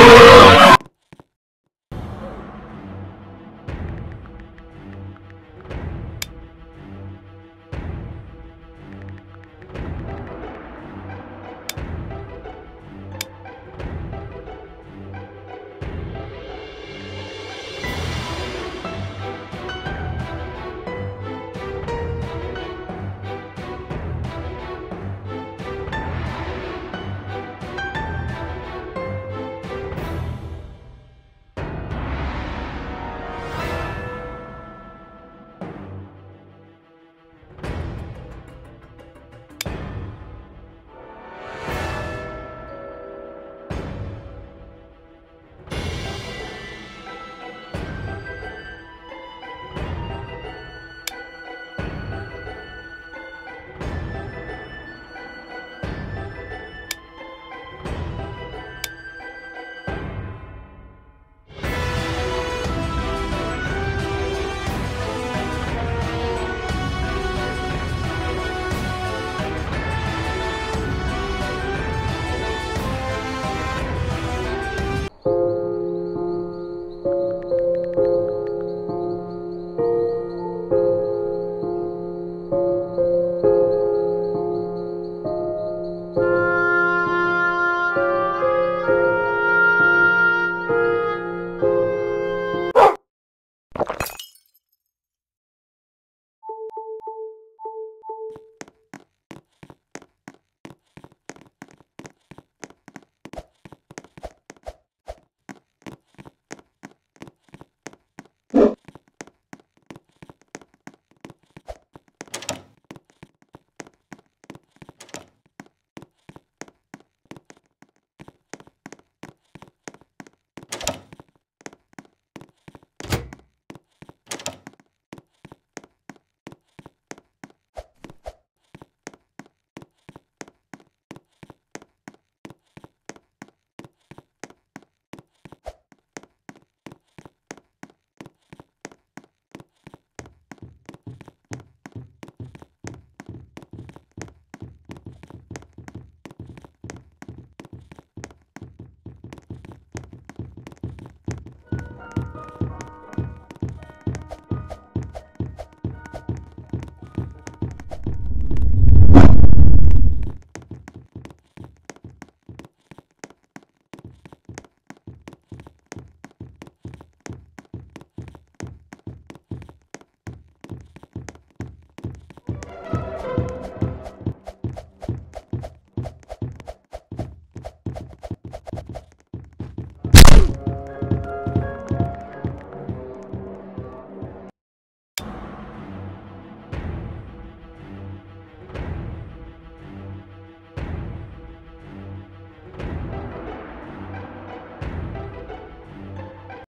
Lord.